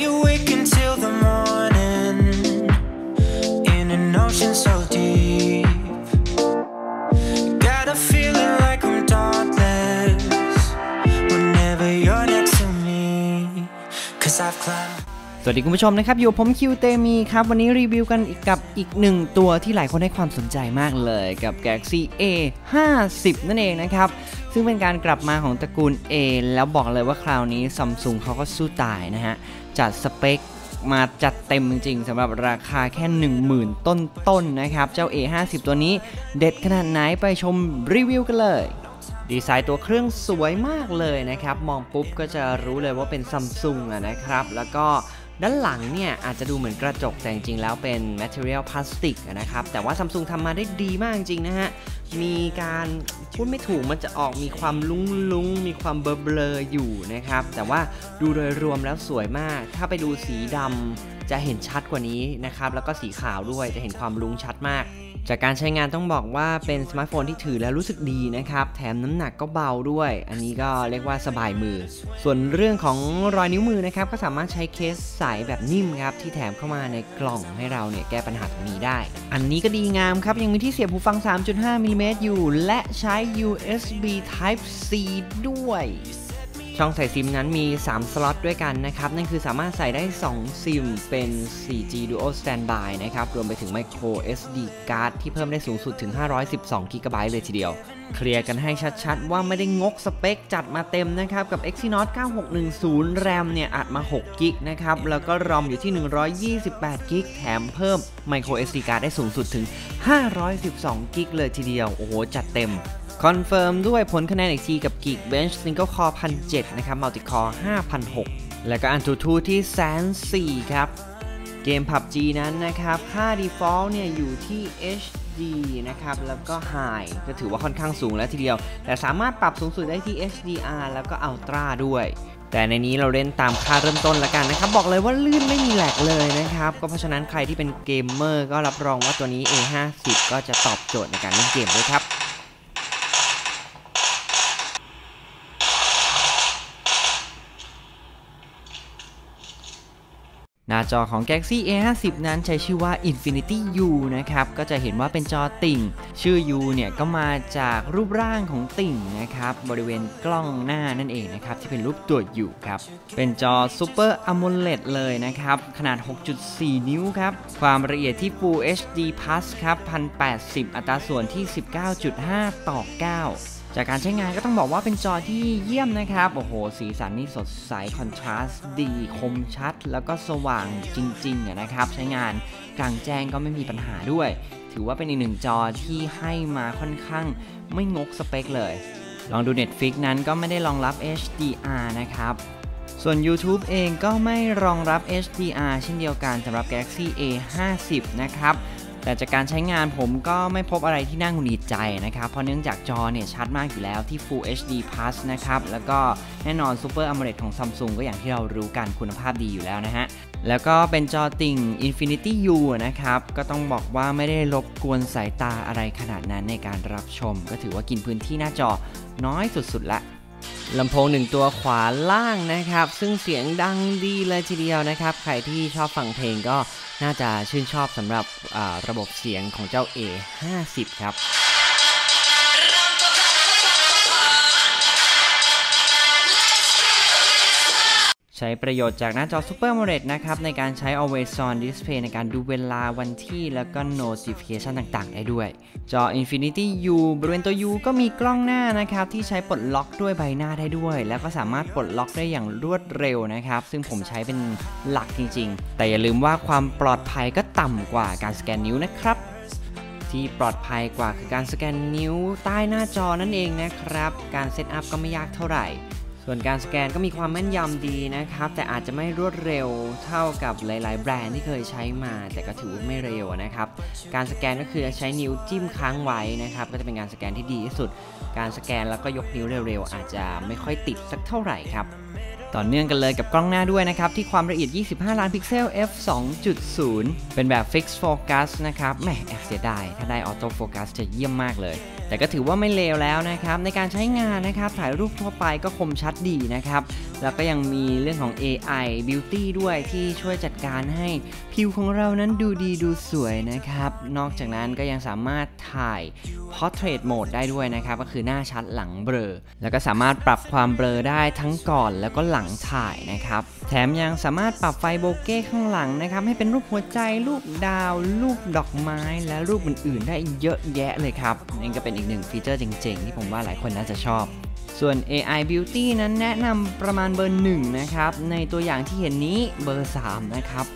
you waking to สวัสดีคุณผู้ชมนะครับ อยู่ผมคิวเตมีครับ วันนี้รีวิวกันอีกกับอีกหนึ่งตัวที่หลายคนให้ความสนใจมากเลยกับ Galaxy A 50นั่นเองนะครับ ซึ่งเป็นการกลับมาของตระกูล A แล้วบอกเลยว่าคราวนี้ซัมซุงเขาก็สู้ตายนะฮะ จัดสเปคมาจัดเต็มจริงๆสำหรับราคาแค่ 10,000 ต้นๆนนะครับ เจ้า A 50ตัวนี้เด็ดขนาดไหนไปชมรีวิวกันเลยดีไซน์ตัวเครื่องสวยมากเลยนะครับ มองปุ๊บก็จะรู้เลยว่าเป็นซัมซุงนะครับ แล้วก็ ด้านหลังเนี่ยอาจจะดูเหมือนกระจกแต่จริงๆแล้วเป็น material พลาสติกนะครับ แต่ว่าซัมซุงทำมาได้ดีมากจริงนะฮะ มีการพูดไม่ถูกมันจะออกมีความรุ้งๆมีความเบลอๆอยู่นะครับ แต่ว่าดูโดยรวมแล้วสวยมาก ถ้าไปดูสีดำจะเห็นชัดกว่านี้นะครับ แล้วก็สีขาวด้วยจะเห็นความรุ้งชัดมาก จากการใช้งานต้องบอกว่าเป็นสมาร์ทโฟนที่ถือแล้วรู้สึกดีนะครับ แถมน้ำหนักก็เบาด้วย อันนี้ก็เรียกว่าสบายมือ ส่วนเรื่องของรอยนิ้วมือนะครับ ก็สามารถใช้เคสใสแบบนิ่มครับที่แถมเข้ามาในกล่องให้เราเนี่ยแก้ปัญหาตรงนี้ได้ อันนี้ก็ดีงามครับยังมีที่เสียบหูฟัง 3.5มิลลิเมตรอยู่และใช้ USB Type C ด้วย ช่องใส่ซิมนั้นมี 3 สล็อตด้วยกันนะครับ นั่นคือสามารถใส่ได้ 2 ซิมเป็น 4G Duo Standby นะครับ รวมไปถึง Micro SD Card ที่เพิ่มได้สูงสุดถึง 512 GB เลยทีเดียว เคลียร์กันให้ชัดๆ ว่าไม่ได้งกสเปคจัดมาเต็มนะครับ กับ Exynos 9610 RAM เนี่ย อัดมา 6 g b นะครับ แล้วก็ ROM อยู่ที่ 128 GB แถมเพิ่ม Micro SD Card ได้สูงสุดถึง 512 GB เลยทีเดียว โอ้โห จัดเต็ม คอนเฟิร์มด้วยผลคะแนนอีกทีกับ Geekbench Single Core 1007นะครับ Multi Core 5006 แล้วก็ Antutu ที่แสนสี่ครับ เกม PUBG นั้นนะครับ ค่า default เนี่ยอยู่ที่ HD นะครับ แล้วก็ High ก็ถือว่าค่อนข้างสูงแล้วทีเดียว แต่สามารถปรับสูงสุดได้ที่ HDR แล้วก็ Ultra ด้วยแต่ในนี้เราเล่นตามค่าเริ่มต้นล้วกันนะครับ บอกเลยว่าลื่นไม่มีแหลกเลยนะครับ ก็เพราะฉะนั้นใครที่เป็นเกมเมอร์ก็รับรองว่าตัวนี้ A50 ก็จะตอบโจทย์ในการเล่นเกมด้วยครับ หน้าจอของ Galaxy A50 นั้นใช้ชื่อว่า Infinity U นะครับ ก็จะเห็นว่าเป็นจอติ่ง ชื่อ U เนี่ยก็มาจากรูปร่างของติ่งนะครับ บริเวณกล้องหน้านั่นเองนะครับ ที่เป็นรูปตัว U ครับ เป็นจอ Super AMOLED เลยนะครับ ขนาด 6.4 นิ้วครับ ความละเอียดที่ Full HD Plus ครับ 1080 อัตราส่วนที่ 19.5 ต่อ 9 จากการใช้งานก็ต้องบอกว่าเป็นจอที่เยี่ยมนะครับ โอ้โห สีสันนี่สดใส คอนทราสต์ดี คมชัด แล้วก็สว่างจริงๆนะครับ ใช้งานกลางแจ้งก็ไม่มีปัญหาด้วย ถือว่าเป็นอีกหนึ่งจอที่ให้มาค่อนข้างไม่งกสเปคเลย ลองดู Netflix นั้นก็ไม่ได้รองรับ HDR นะครับ ส่วน YouTube เองก็ไม่รองรับ HDR เช่นเดียวกันสำหรับ Galaxy A50 นะครับ แต่จากการใช้งานผมก็ไม่พบอะไรที่น่าหงุดหงิดใจนะครับ เพราะเนื่องจากจอเนี่ยชัดมากอยู่แล้วที่ Full HD Plus นะครับ แล้วก็แน่นอน Super AMOLED ของ Samsung ก็อย่างที่เรารู้กันคุณภาพดีอยู่แล้วนะฮะ แล้วก็เป็นจอติ่ง Infinity U นะครับ ก็ต้องบอกว่าไม่ได้รบกวนสายตาอะไรขนาดนั้นในการรับชม ก็ถือว่ากินพื้นที่หน้าจอน้อยสุดๆละ ลำโพงหนึ่งตัวขวาล่างนะครับ ซึ่งเสียงดังดีเลยทีเดียวนะครับ ใครที่ชอบฟังเพลงก็น่าจะชื่นชอบสำหรับระบบเสียงของเจ้า A50 ครับ ใช้ประโยชน์จากหน้าจอ Super AMOLED นะครับ ในการใช้ Always On Display ในการดูเวลาวันที่แล้วก็ Notification ต่างๆ ได้ด้วย จอ Infinity U บริเวณตัว U ก็มีกล้องหน้านะครับ ที่ใช้ปลดล็อกด้วยใบหน้าได้ด้วย แล้วก็สามารถปลดล็อกได้อย่างรวดเร็วนะครับ ซึ่งผมใช้เป็นหลักจริง ๆ แต่อย่าลืมว่าความปลอดภัยก็ต่ำกว่าการสแกนนิ้วนะครับที่ปลอดภัยกว่าคือการสแกนนิ้วใต้หน้าจอนั่นเองนะครับ การเซตอัพก็ไม่ยากเท่าไหร่ ส่วนการสแกนก็มีความแม่นยำดีนะครับ แต่อาจจะไม่รวดเร็วเท่ากับหลาย ๆ แบรนด์ที่เคยใช้มา แต่ก็ถือว่าไม่เร็วนะครับ การสแกนก็คือใช้นิ้วจิ้มค้างไว้นะครับ ก็จะเป็นการสแกนที่ดีที่สุด การสแกนแล้วก็ยกนิ้วเร็ว ๆ อาจจะไม่ค่อยติดสักเท่าไหร่ครับ ต่อเนื่องกันเลยกับกล้องหน้าด้วยนะครับ ที่ความละเอียด 25 ล้านพิกเซล f 2.0 เป็นแบบ fixed focus นะครับแหมแอบเสียดาย ถ้าได้ auto focus จะเยี่ยมมากเลย แต่ก็ถือว่าไม่เลวแล้วนะครับ ในการใช้งานนะครับ ถ่ายรูปทั่วไปก็คมชัดดีนะครับ แล้วก็ยังมีเรื่องของ AI beauty ด้วยที่ช่วยจัดการให้ผิวของเรานั้นดูดีดูสวยนะครับ นอกจากนั้นก็ยังสามารถถ่าย portrait mode ได้ด้วยนะครับ ก็คือหน้าชัดหลังเบลอ แล้วก็สามารถปรับความเบลอได้ทั้งก่อนแล้วก็หลังถ่ายนะครับ แถมยังสามารถปรับไฟโบเก้ข้างหลังนะครับ ให้เป็นรูปหัวใจ รูปดาว รูปดอกไม้ และรูปอื่นๆ ได้เยอะแยะเลยครับนี่ก็เป็นอีกหนึ่งฟีเจอร์เจ๋งๆ ที่ผมว่าหลายคนน่าจะชอบ ส่วน AI Beauty นั้นแนะนำประมาณเบอร์ 1 นะครับ ในตัวอย่างที่เห็นนี้เบอร์ 3 นะครับ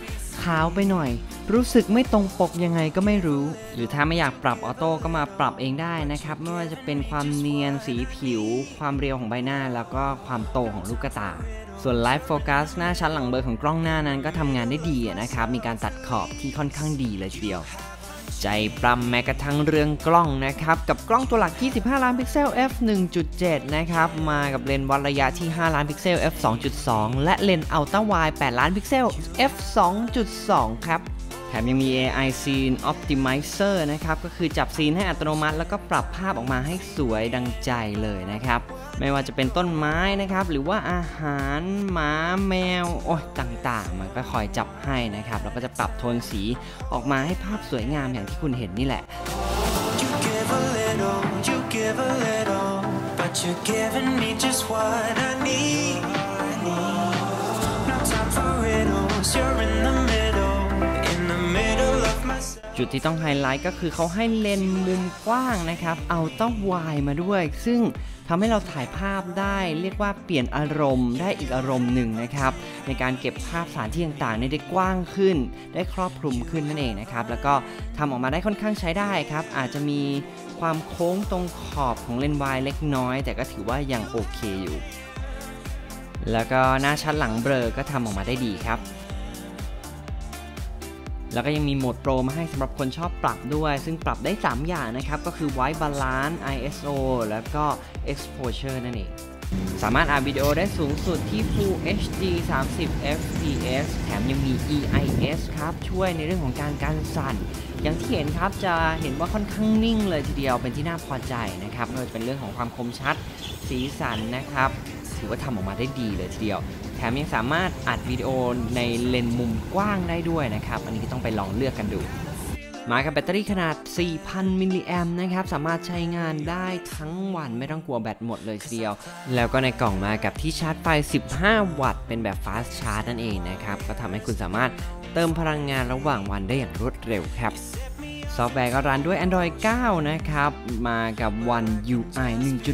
ขาวไปหน่อย รู้สึกไม่ตรงปกยังไงก็ไม่รู้ หรือถ้าไม่อยากปรับ auto ก็มาปรับเองได้นะครับ ไม่ว่าจะเป็นความเนียนสีผิว ความเรียวของใบหน้า แล้วก็ความโตของลูกตา ส่วน Live Focus หน้าชั้นหลังเบอร์ของกล้องหน้านั้นก็ทำงานได้ดีนะครับ มีการตัดขอบที่ค่อนข้างดีเลยทีเดียว ใจป้ำแม้กระทั่งเรื่องกล้องนะครับ กับกล้องตัวหลัก 25 ล้านพิกเซล f 1.7 นะครับ มากับเลนส์วัดระยะที่ 5 ล้านพิกเซล f 2.2 และเลนส์ Ultra Wide 8ล้านพิกเซล f 2.2 ครับแถมยังมี AI Scene Optimizer นะครับ ก็คือจับซีนให้อัตโนมัติ แล้วก็ปรับภาพออกมาให้สวยดังใจเลยนะครับ ไม่ว่าจะเป็นต้นไม้นะครับ หรือว่าอาหารหมาแมวโอ้ยต่างๆ มันก็คอยจับให้นะครับ แล้วก็จะปรับโทนสีออกมาให้ภาพสวยงามอย่างที่คุณเห็นนี่แหละ You give a little, you give a little, but you're giving me just what I need. No time for riddles, you're in the middle, in the middle of myself. จุดที่ต้องไฮไลท์ก็คือเขาให้เลนส์มุมกว้างนะครับ เอาต้องวายมาด้วย ซึ่ง ทำให้เราถ่ายภาพได้เรียกว่าเปลี่ยนอารมณ์ได้อีกอารมณ์หนึ่งนะครับ ในการเก็บภาพสถานที่ต่างๆได้กว้างขึ้น ได้ครอบคลุมขึ้นนั่นเองนะครับ แล้วก็ทำออกมาได้ค่อนข้างใช้ได้ครับ อาจจะมีความโค้งตรงขอบของเลนส์วายเล็กน้อย แต่ก็ถือว่ายังโอเคอยู่ แล้วก็หน้าชัดหลังเบลอก็ทำออกมาได้ดีครับ แล้วก็ยังมีโหมดโปรมาให้สำหรับคนชอบปรับด้วย ซึ่งปรับได้ 3 อย่างนะครับ ก็คือ White Balance ISO แล้วก็ Exposure นั่นเองสามารถอ่านวิดีโอได้สูงสุดที่ Full HD 30 fps แถมยังมี EIS ครับ ช่วยในเรื่องของการการสั่น อย่างที่เห็นครับจะเห็นว่าค่อนข้างนิ่งเลยทีเดียวเป็นที่น่าพอใจนะครับไม่ว่าจะเป็นเรื่องของความคมชัด สีสันนะครับ ถือว่าทำออกมาได้ดีเลยทีเดียว แถมยังสามารถอัดวิดีโอในเลนส์มุมกว้างได้ด้วยนะครับ อันนี้ก็ต้องไปลองเลือกกันดูมากับแบตเตอรี่ขนาด 4,000 มิลลิแอมป์นะครับ สามารถใช้งานได้ทั้งวันไม่ต้องกลัวแบตหมดเลยทีเดียว แล้วก็ในกล่องมากับที่ชาร์จไฟ 15 วัตต์ เป็นแบบ fast charge นั่นเองนะครับ ก็ทำให้คุณสามารถเติมพลังงานระหว่างวันได้อย่างรวดเร็วครับ ซอฟต์แวร์ก็ run ด้วย Android 9 นะครับ มากับ One UI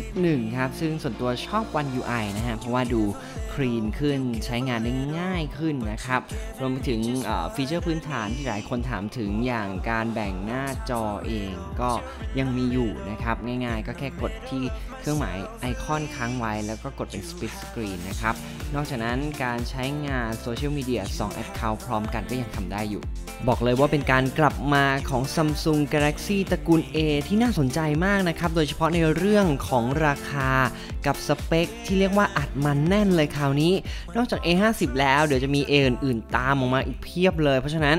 1.1 ครับ ซึ่งส่วนตัวชอบ One UI นะฮะ เพราะว่าดู clean ขึ้นใช้งานได้ง่ายขึ้นนะครับ รวมไปถึงฟีเจอร์พื้นฐานที่หลายคนถามถึงอย่างการแบ่งหน้าจอเองก็ยังมีอยู่นะครับ ง่ายๆก็แค่กดที่เครื่องหมายไอคอนค้างไว้ แล้วก็กดเป็น Split Screen นะครับ นอกจากนั้นการใช้งานโซเชียลมีเดีย2 Account พร้อมกันก็ยังทำได้อยู่ บอกเลยว่าเป็นการกลับมาของ Samsung Galaxy ตระกูล A ที่น่าสนใจมากนะครับ โดยเฉพาะในเรื่องของราคากับสเปคที่เรียกว่าอัดมาแน่นเลยคราวนี้ นอกจาก A50 แล้วเดี๋ยวจะมี A อื่นๆ ตามออกมาอีกเพียบเลย เพราะฉะนั้น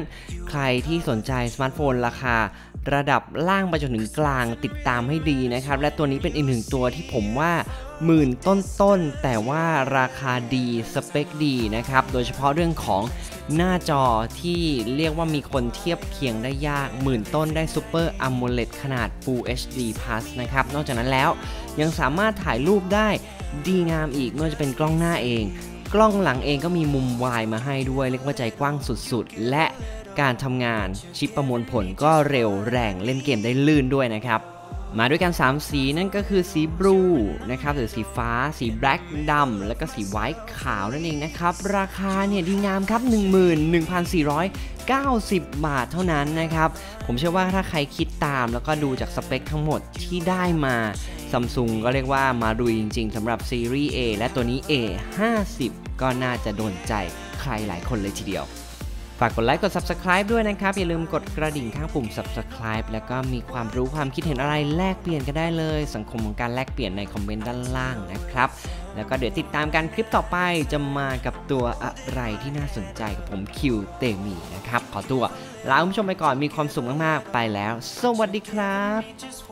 ใครที่สนใจสมาร์ทโฟนราคาระดับล่างไปจนถึงกลางติดตามให้ดีนะครับ และตัวนี้เป็นอีกหนึ่งตัวที่ผมว่า หมื่นต้นๆ แต่ว่าราคาดี สเปคดีนะครับ โดยเฉพาะเรื่องของหน้าจอที่เรียกว่ามีคนเทียบเคียงได้ยาก หมื่นต้นได้ Super AMOLED ขนาด Full HD Plus นะครับ นอกจากนั้นแล้วยังสามารถถ่ายรูปได้ดีงามอีกไม่ว่าจะเป็นกล้องหน้าเอง กล้องหลังเองก็มีมุมวายมาให้ด้วย เรียกว่าใจกว้างสุดๆ และการทำงานชิปประมวลผลก็เร็วแรงเล่นเกมได้ลื่นด้วยนะครับ มาด้วยกัน 3 สีนั่นก็คือสีบลูนะครับหรือสีฟ้า สีแบล็กดำแล้วก็สีไวท์ขาวนั่นเองนะครับ ราคาเนี่ยดีงามครับ 11,490 บาทเท่านั้นนะครับ ผมเชื่อว่าถ้าใครคิดตามแล้วก็ดูจากสเปคทั้งหมดที่ได้มาซัมซุงก็เรียกว่ามาดุยจริงๆสำหรับซีรีส์ A และตัวนี้ A 50ก็น่าจะโดนใจใครหลายคนเลยทีเดียวากกดไลค์กด Subscribe ด้วยนะครับ อย่าลืมกดกระดิ่งข้างปุ่ม Subscribe แล้วก็มีความรู้ความคิดเห็นอะไรแลกเปลี่ยนกันได้เลย สังคมของการแลกเปลี่ยนในคอมเมนต์ด้านล่างนะครับ แล้วก็เดี๋ยวติดตามกันคลิปต่อไปจะมากับตัวอะไรที่น่าสนใจกับผมคิวเตมีนะครับ ขอตัวลาคุณผู้ชมไปก่อนมีความสุขมากๆไปแล้ว สวัสดีครับ